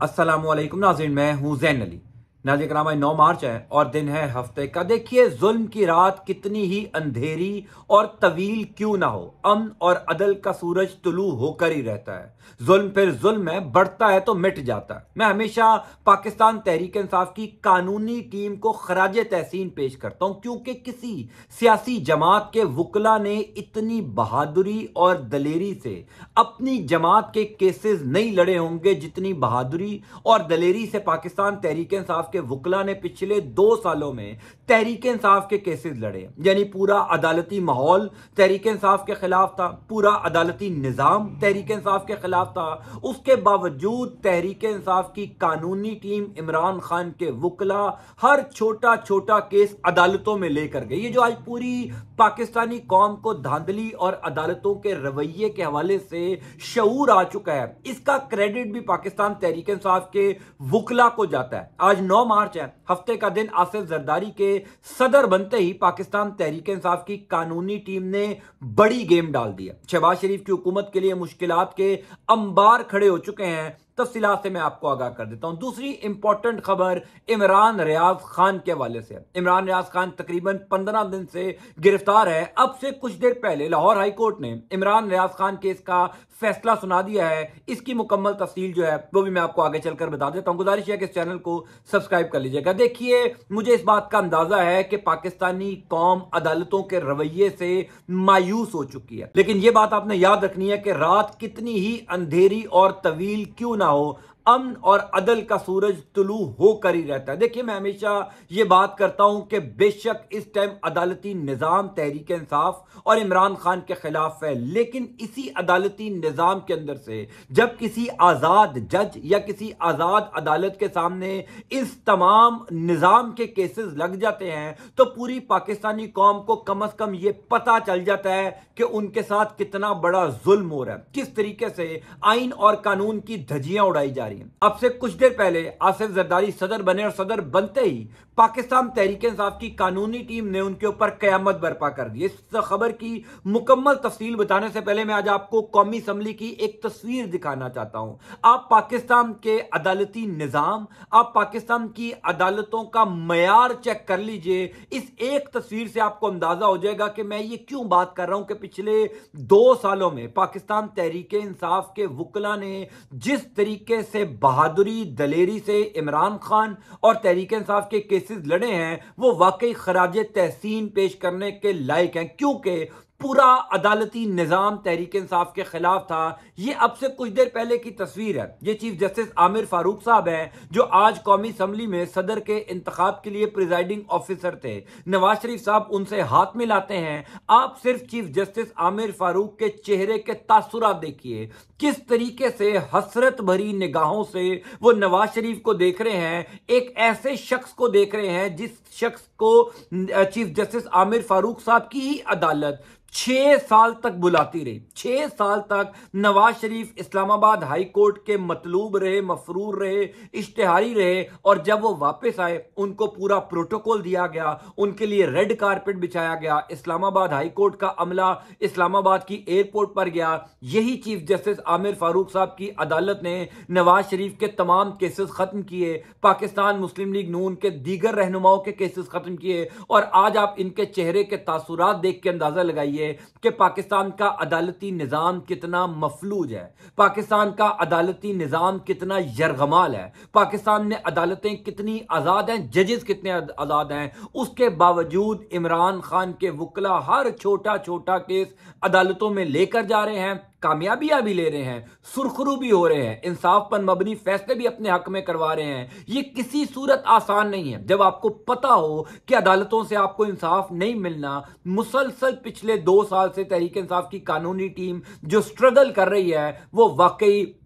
अस्सलाम वालेकुम नाज़रीन मैं हूँ जैन अली। नाजी कराम आज नौ मार्च है और दिन है हफ़्ते का। देखिए, जुल्म की रात कितनी ही अंधेरी और तवील क्यों ना हो। अमन और अदल का सूरज तुलू होकर ही रहता है। जुल्म फिर जुल्म है, बढ़ता है तो मिट जाता है। मैं हमेशा पाकिस्तान तहरीक इंसाफ की कानूनी टीम को खराज तहसीन पेश करता हूँ, क्योंकि किसी सियासी जमात के वकला ने इतनी बहादुरी और दलेरी से अपनी जमात के केसेस नहीं लड़े होंगे जितनी बहादुरी और दलेरी से पाकिस्तान तहरीक इंसाफ के वकला ने पिछले दो सालों में तहरीक इंसाफ के केसेस लड़े। यानी पूरा अदालती माहौल तहरीक इंसाफ के खिलाफ था, पूरा अदालती निज़ाम तहरीक इंसाफ के खिलाफ था। उसके बावजूद तहरीक इंसाफ की कानूनी टीम इमरान खान के वकला हर छोटा छोटा केस अदालतों में लेकर गई। ये जो आज पूरी पाकिस्तानी कौम को धांधली और अदालतों के रवैये के हवाले से शूर आ चुका है, इसका क्रेडिट भी पाकिस्तान तहरीक इंसाफ के वकला को जाता है। आज नौ मार्च है। हफ़्ते का दिन आसिफ जरदारी के सदर बनते ही पाकिस्तान तहरीक इंसाफ की कानूनी टीम ने बड़ी गेम डाल दिया शहबाज शरीफ की हुकूमत के लिए मुश्किल के अंबार खड़े हो चुके हैं। तफसीलात से मैं आपको आगाह कर देता हूँ। दूसरी इंपॉर्टेंट खबर इमरान रियाज खान के हवाले से। इमरान रियाज खान तकरीबन पंद्रह दिन से गिरफ़्तार है। अब से कुछ देर पहले लाहौर हाईकोर्ट ने इमरान रियाज खान केस का फैसला सुना दिया है। इसकी मुकम्मल तफसील जो है, वो भी मैं आपको आगे चलकर बता देता हूँ। गुजारिश है कि इस चैनल को सब्सक्राइब कर लीजिएगा। देखिए, मुझे इस बात का अंदाज़ा है कि पाकिस्तानी कौम अदालतों के रवैये से मायूस हो चुकी है। लेकिन यह बात आपने याद रखनी है कि रात कितनी ही अंधेरी और तवील क्यों ना हो अमन और अदल का सूरज तुलू होकर ही रहता है। देखिए, मैं हमेशा ये बात करता हूँ कि बेशक इस टाइम अदालती निज़ाम, तहरीक इंसाफ और इमरान खान के खिलाफ है, लेकिन इसी अदालती निज़ाम के अंदर से जब किसी आज़ाद जज या किसी आज़ाद अदालत के सामने इस तमाम निज़ाम के केसेस लग जाते हैं तो पूरी पाकिस्तानी कौम को कम अज कम ये पता चल जाता है कि उनके साथ कितना बड़ा जुल्म हो रहा है। किस तरीके से आइन और कानून की धजियाँ उड़ाई जा रही रही है अब से कुछ देर पहले आसिफ जरदारी सदर बने और सदर बनते ही पाकिस्तान तहरीक इंसाफ की कानूनी टीम ने उनके ऊपर कयामत बर्पा कर दी। इस खबर की मुकम्मल तफसील बताने से पहले मैं आज आपको कौमी असम्बली की एक तस्वीर दिखाना चाहता हूँ। आप पाकिस्तान के अदालती निज़ाम, आप पाकिस्तान की अदालतों का मैार चेक कर लीजिए। इस एक तस्वीर से आपको अंदाज़ा हो जाएगा कि मैं ये क्यों बात कर रहा हूँ कि पिछले दो सालों में पाकिस्तान तहरीक इंसाफ के वकला ने जिस तरीके से बहादुरी दलेरी से इमरान खान और तहरीक इंसाफ के केसेस लड़े हैं, वो वाकई खराज तहसीन पेश करने के लायक हैं। क्योंकि पूरा अदालती निज़ाम तहरीक इंसाफ के खिलाफ था। ये अब से कुछ देर पहले की तस्वीर है। ये चीफ जस्टिस आमिर फारूक साहब हैं, जो आज कौमी असम्बली में सदर के इंतखाब के लिए प्रिजाइडिंग ऑफिसर थे। नवाज़ शरीफ साहब उनसे हाथ मिलाते हैं। आप सिर्फ़ चीफ जस्टिस आमिर फारूक के चेहरे के तासुरात देखिए। किस तरीके से हसरत भरी निगाहों से वो नवाज़ शरीफ को देख रहे हैं। एक ऐसे शख्स को देख रहे हैं, जिस शख्स को चीफ जस्टिस आमिर फारूक साहब की ही अदालत छह साल तक बुलाती रही। छह साल तक नवाज़ शरीफ इस्लामाबाद हाई कोर्ट के मतलूब रहे, मफरूर रहे, इश्तेहारी रहे और जब वो वापस आए, उनको पूरा प्रोटोकॉल दिया गया, उनके लिए रेड कारपेट बिछाया गया, इस्लामाबाद हाई कोर्ट का अमला इस्लामाबाद की एयरपोर्ट पर गया। यही चीफ जस्टिस आमिर फारूक साहब की अदालत ने नवाज़ शरीफ के तमाम केसेस खत्म किए, पाकिस्तान मुस्लिम लीग नून के दीगर रहनुमाओं के केसेस खत्म किए और आज आप इनके चेहरे के तासुरात देख के अंदाज़ा लगाइए चाहिए कि पाकिस्तान का अदालती निज़ाम कितना मफलूज है, पाकिस्तान का अदालती निज़ाम कितना यरगमाल है, पाकिस्तान में अदालतें कितनी आज़ाद हैं, जजेस कितने आज़ाद हैं, उसके बावजूद इमरान खान के वकला हर छोटा छोटा केस अदालतों में लेकर जा रहे हैं। कामयाबियाँ भी ले रहे हैं, सुरखरू भी हो रहे हैं, इंसाफ पर मबनी फैसले भी अपने हक में करवा रहे हैं। ये किसी सूरत आसान नहीं है। जब आपको पता हो कि अदालतों से आपको इंसाफ नहीं मिलना, मुसलसल पिछले दो साल से तहरीक इंसाफ की कानूनी टीम जो स्ट्रगल कर रही है, वो वाकई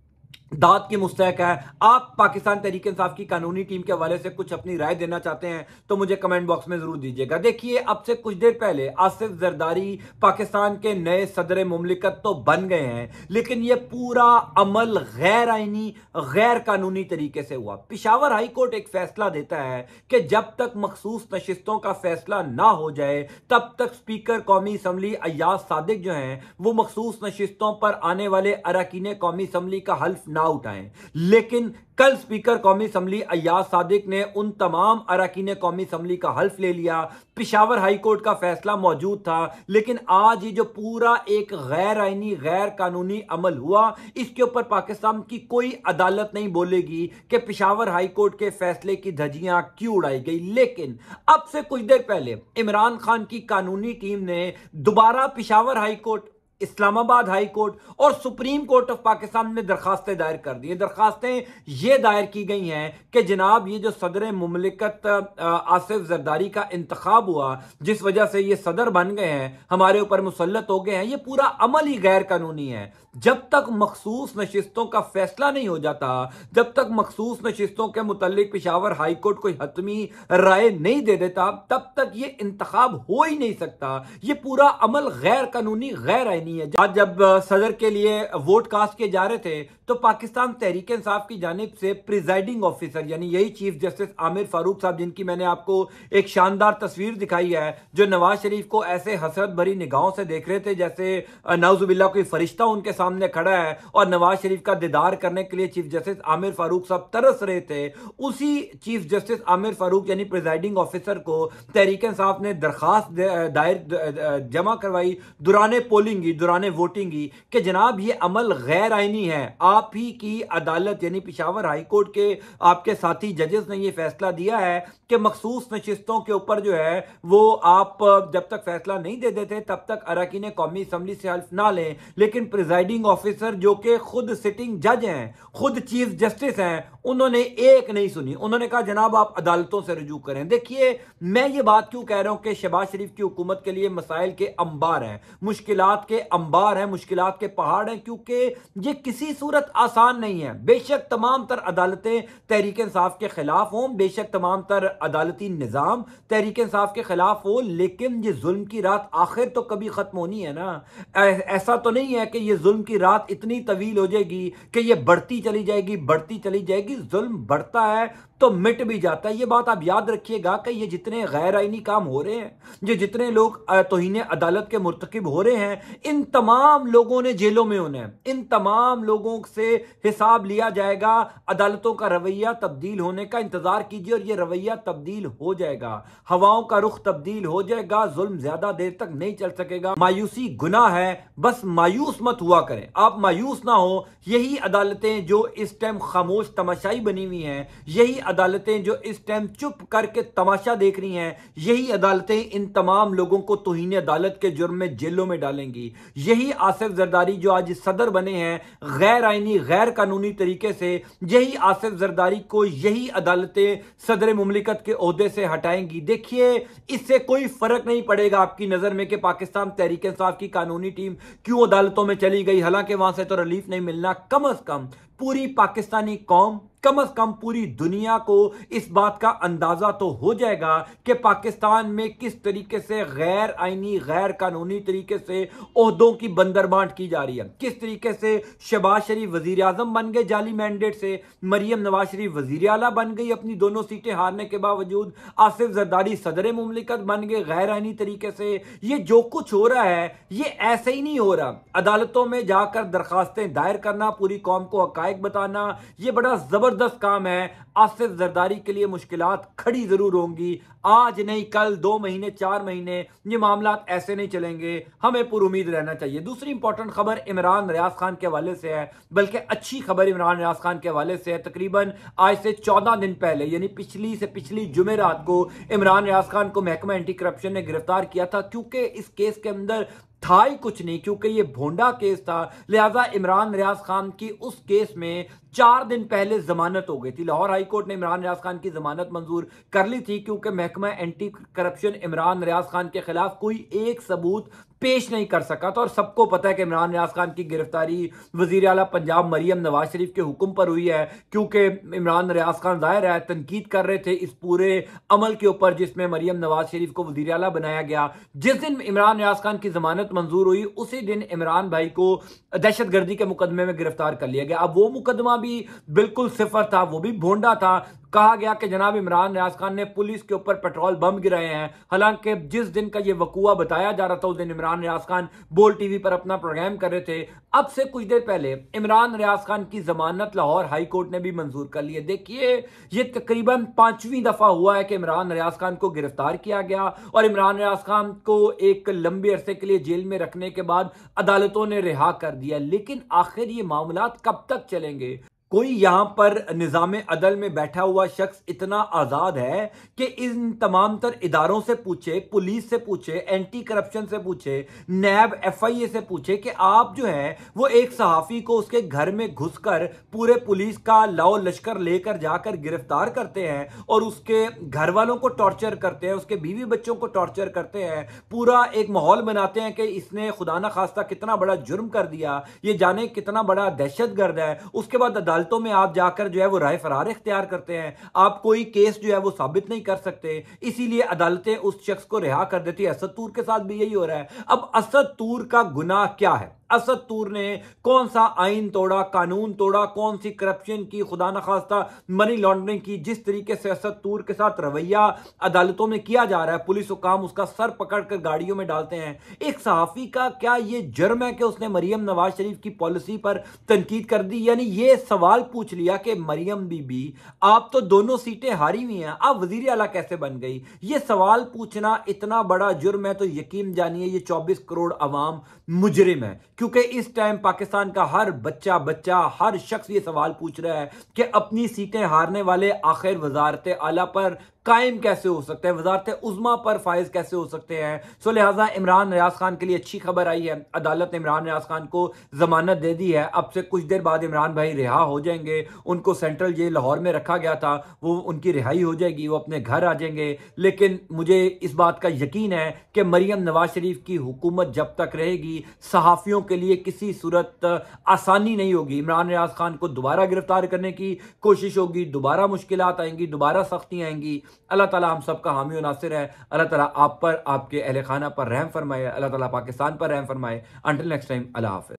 दाद की मुस्तक है। आप पाकिस्तान तरीके इंसाफ की कानूनी टीम के हवाले से कुछ अपनी राय देना चाहते हैं तो मुझे कमेंट बॉक्स में ज़रूर दीजिएगा। देखिए, अब से कुछ देर पहले आसिफ जरदारी पाकिस्तान के नए सदर मुमलिकत तो बन गए हैं, लेकिन यह पूरा अमल गैर आईनी गैर कानूनी तरीके से हुआ। पिशावर हाई कोर्ट एक फैसला देता है कि जब तक मखसूस नशिस्तों का फैसला ना हो जाए, तब तक स्पीकर कौमी असम्बली अयाज सादिक जो हैं, वो मखसूस नशिस्तों पर आने वाले अरकान कौमी असम्बली का हल्फ ना उठाएँ। लेकिन कल स्पीकर कौमी असम्बली अयाज सादिक ने उन तमाम अरकान कौमी असम्बली का हल्फ ले लिया। पिशावर हाई कोर्ट का फैसला मौजूद था, लेकिन आज ये जो पूरा एक गैर आइनी गैर कानूनी अमल हुआ, इसके ऊपर पाकिस्तान की कोई अदालत नहीं बोलेगी कि पिशावर हाई कोर्ट के फैसले की धजियाँ क्यों उड़ाई गई। लेकिन अब से कुछ देर पहले इमरान खान की कानूनी टीम ने दोबारा Peshawar high court Islamabad high court और सुप्रीम कोर्ट ऑफ़ पाकिस्तान में दरखास्तें दायर कर दी दरखास्तें ये दायर की गई हैं कि जनाब, ये जो सदर ममलिकत आसिफ जरदारी का इंतखब हुआ, जिस वजह से ये सदर बन गए हैं, हमारे ऊपर मुसलत हो गए हैं, ये पूरा अमल ही गैर कानूनी है। जब तक मखसूस नशस्तों का फैसला नहीं हो जाता, जब तक मखसूस नशस्तों के मुतलिक पिशावर हाई कोर्ट कोई हतमी राय नहीं दे देता, तब तक ये इंतखब हो ही नहीं सकता। ये पूरा अमल गैर कानूनी गैर आईनी है। आज जब सदर के लिए वोट कास्ट किए जा रहे थे तो पाकिस्तान तहरीक इंसाफ की जानब से प्रिजाइडिंग ऑफिसर, यानी यही चीफ जस्टिस आमिर फारूक साहब, जिनकी मैंने आपको एक शानदार तस्वीर दिखाई है, जो नवाज़ शरीफ को ऐसे हसरत भरी निगाहों से देख रहे थे, जैसे नवजुबिल्ला कोई फरिश्ता उनके सामने खड़ा है और नवाज़ शरीफ का दीदार करने के लिए चीफ जस्टिस आमिर फारूक साहब तरस रहे थे, उसी चीफ जस्टिस आमिर फारूक यानी प्रिजाइडिंग ऑफिसर को तहरीक इंसाफ ने दरखास्त दायर जमा करवाई, दुराने पोलिंग दुराने वोटिंग कि जनाब ये अमल गैर आइनी है, आप ही की अदालत यानी पिशावर हाईकोर्ट के, आपके साथी जजेस ने यह फैसला दिया है कि मखसूस नशस्तों के ऊपर जो है, वो आप जब तक फैसला नहीं दे देते, तब तक अरकान कौमी असम्बली से हल्फ ना लें, लेकिन प्रिजाइडिंग ऑफिसर जो कि खुद सिटिंग जज हैं, खुद चीफ जस्टिस हैं, उन्होंने एक नहीं सुनी। उन्होंने कहा, जनाब, आप अदालतों से रजू करें। देखिए, मैं ये बात क्यों कह रहा हूँ कि शबाज शरीफ की हुकूमत के लिए मसाइल के अंबार हैं मुश्किल के अंबार हैं मुश्किल के पहाड़ हैं, क्योंकि ये किसी सूरत आसान नहीं है। बेशक तमाम तर अदालतें तहरीक इंसाफ के खिलाफ हों, बेशक तमाम तर अदालती निज़ाम तहरीक इंसाफ के खिलाफ हो, लेकिन ये जुल्म की रात आखिर तो कभी ख़त्म होनी है ना। ऐसा तो नहीं है कि ये जुल्म की रात इतनी तवील हो जाएगी कि ये बढ़ती चली जाएगी, बढ़ती चली जाएगी, जुल्म बढ़ता है तो मिट भी जाता है। ये बात आप याद रखिएगा कि ये जितने गैर आइनी काम हो रहे हैं, ये जितने लोग तोहन अदालत के मुरतकब हो रहे हैं, इन तमाम लोगों ने जेलों में होने इन तमाम लोगों से हिसाब लिया जाएगा, अदालतों का रवैया तब्दील होने का इंतज़ार कीजिए और ये रवैया तब्दील हो जाएगा। हवाओं का रुख तब्दील हो जाएगा, जुल्म ज़्यादा देर तक नहीं चल सकेगा। मायूसी गुना है, बस मायूस मत हुआ करें। आप मायूस ना हो, यही अदालतें जो इस टाइम खामोश तमाशाई बनी हुई हैं, यही अदालतें जो इस टाइम चुप करके तमाशा देख रही हैं, यही अदालतें इन तमाम लोगों को तोहन अदालत के जुर्म में जेलों में डालेंगी। यही आसिफ जरदारी जो आज सदर बने हैं गैर आइनी गैर कानूनी तरीके से, यही आसिफ जरदारी को यही अदालतें सदर ममलिकत के अहदे से हटाएँगी। देखिए, इससे कोई फ़र्क नहीं पड़ेगा आपकी नज़र में कि पाकिस्तान तहरीक इंसाफ की कानूनी टीम क्यों अदालतों में चली गई हालाँकि वहाँ से तो रिलीफ नहीं मिलना कम अज कम पूरी पाकिस्तानी कौम, कम अज कम पूरी दुनिया को इस बात का अंदाज़ा तो हो जाएगा कि पाकिस्तान में किस तरीके से गैर आईनी, गैर कानूनी तरीके से अहदों की बंदरबांट की जा रही है। किस तरीके से शबाज शरीफ वज़ीर आज़म बन गए जाली मैंडेट से, मरियम नवाज़ शरीफ वज़ीर अला बन गई अपनी दोनों सीटें हारने के बावजूद, आसिफ जरदारी सदर मुमलिकत बन गए गैर आईनी तरीके से। ये जो कुछ हो रहा है, ये ऐसे ही नहीं हो रहा। अदालतों में जाकर दरखास्तें दायर करना, पूरी कौम को हकायक बताना, ये बड़ा ज़बरदस्त काम है। आसिफ जरदारी के लिए मुश्किल खड़ी ज़रूर होंगी। आज नहीं, कल, दो महीने, चार महीने, ये मामला ऐसे नहीं चलेंगे। हमें पूरी उम्मीद रहना चाहिए। दूसरी इंपॉर्टेंट खबर इमरान रियाज खान के हवाले से है, बल्कि अच्छी खबर इमरान रियाज खान के हवाले से है। तकरीबन आज से चौदह दिन पहले, यानी पिछली से पिछली जुमेरात को, इमरान रियाज खान को महकमा एंटी करप्शन ने गिरफ़्तार किया था, क्योंकि इस केस के अंदर था ही कुछ नहीं, क्योंकि ये भोंडा केस था। लिहाजा इमरान रियाज खान की उस केस में चार दिन पहले जमानत हो गई थी। लाहौर हाईकोर्ट ने इमरान रियाज खान की जमानत मंजूर कर ली थी, क्योंकि महकमा एंटी करप्शन इमरान रियाज खान के खिलाफ कोई एक सबूत पेश नहीं कर सका था और सबको पता है कि इमरान रियाज खान की गिरफ्तारी वज़ीर अला पंजाब मरियम नवाज़ शरीफ के हुक्म पर हुई है, क्योंकि इमरान रियाज खान ज़ाहिर है तनकीद कर रहे थे इस पूरे अमल के ऊपर जिसमें मरियम नवाज़ शरीफ को वज़ीर अला बनाया गया। जिस दिन इमरान रियाज खान की जमानत मंजूर हुई, उसी दिन इमरान भाई को दहशत गर्दी के मुकदमे में गिरफ़्तार कर लिया गया। अब वो मुकदमा भी बिल्कुल सिफर था, वो भी भोंडा था कहा गया कि जनाब इमरान रियाज खान ने पुलिस के ऊपर पेट्रोल बम गिराए हैं। हालाँकि जिस दिन का यह वकुआ बताया जा रहा था, उस दिन इमरान रियाज खान बोल टीवी पर अपना प्रोग्राम कर रहे थे। अब से कुछ देर पहले इमरान रियाज खान की जमानत लाहौर हाई कोर्ट ने भी मंजूर कर ली है। देखिए, ये तकरीबन पांचवी दफ़ा हुआ है कि इमरान रियाज खान को गिरफ़्तार किया गया और इमरान रियाज खान को एक लंबे अरसे के लिए जेल में रखने के बाद अदालतों ने रिहा कर दिया। लेकिन आखिर ये मामला कब तक चलेंगे? कोई यहाँ पर निज़ाम अदल में बैठा हुआ शख्स इतना आज़ाद है कि इन तमाम तर इदारों से पूछे, पुलिस से पूछे एंटी करप्शन से पूछे, नैब एफआईए से पूछे कि आप जो है, वो एक सहाफ़ी को उसके घर में घुसकर पूरे पुलिस का लाओ लश्कर लेकर जाकर गिरफ़्तार करते हैं और उसके घर वालों को टॉर्चर करते हैं, उसके बीवी बच्चों को टॉर्चर करते हैं, पूरा एक माहौल बनाते हैं कि इसने खुदा न खास्ता कितना बड़ा जुर्म कर दिया, ये जाने कितना बड़ा दहशत गर्द है। उसके बाद अदालतों में आप जाकर जो है वो राय फरार इख्तियार करते हैं। आप कोई केस जो है वो साबित नहीं कर सकते। इसीलिए अदालतें उस शख्स को रिहा कर देती है। असद तूर के साथ भी यही हो रहा है। अब असद तूर का गुनाह क्या है? असद तूर ने कौन सा आइन तोड़ा, कानून तोड़ा, कौन सी करप्शन की, खुदा न खास्ता मनी लॉन्ड्रिंग की, जिस तरीके से असद तूर के साथ रवैया अदालतों में किया जा रहा है, पुलिस हुकाम उसका सर पकड़कर गाड़ियों में डालते हैं। एक सहाफी का क्या यह जुर्म है कि उसने मरियम नवाज़ शरीफ की पॉलिसी पर तनकीद कर दी? यानी यह सवाल पूछ लिया कि मरियम बीबी, आप तो दोनों सीटें हारी हुई हैं, आप वज़ीर अला कैसे बन गई? ये सवाल पूछना इतना बड़ा जुर्म है तो यकीन जानिए ये चौबीस करोड़ अवाम मुजरिम है। क्योंकि इस टाइम पाकिस्तान का हर बच्चा बच्चा, हर शख्स ये सवाल पूछ रहा है कि अपनी सीटें हारने वाले आखिर वजारत आला पर कायम कैसे हो सकते हैं? वजारत उजमा पर फायज कैसे हो सकते हैं? सो लिहाजा इमरान रियाज खान के लिए अच्छी खबर आई है। अदालत ने इमरान रियाज खान को जमानत दे दी है। अब से कुछ देर बाद इमरान भाई रिहा हो जाएँगे। उनको सेंट्रल जेल लाहौर में रखा गया था। वो उनकी रिहाई हो जाएगी, वो अपने घर आ जाएँगे। लेकिन मुझे इस बात का यकीन है कि मरियम नवाज़ शरीफ की हुकूमत जब तक रहेगी, सहाफ़ियों के लिए किसी सूरत आसानी नहीं होगी। इमरान रियाज खान को दोबारा गिरफ़्तार करने की कोशिश होगी। दोबारा मुश्किल आएँगी, दोबारा सख्ती आएँगी। अल्लाह ताला हम सबका हामी नासिर है। अल्लाह ताला आप पर, आपके अहल खाना पर रहम फरमाए। अल्लाह ताला पाकिस्तान पर रहम फरमाए। अंटिल नेक्स्ट टाइम अल्लाह हाफिज।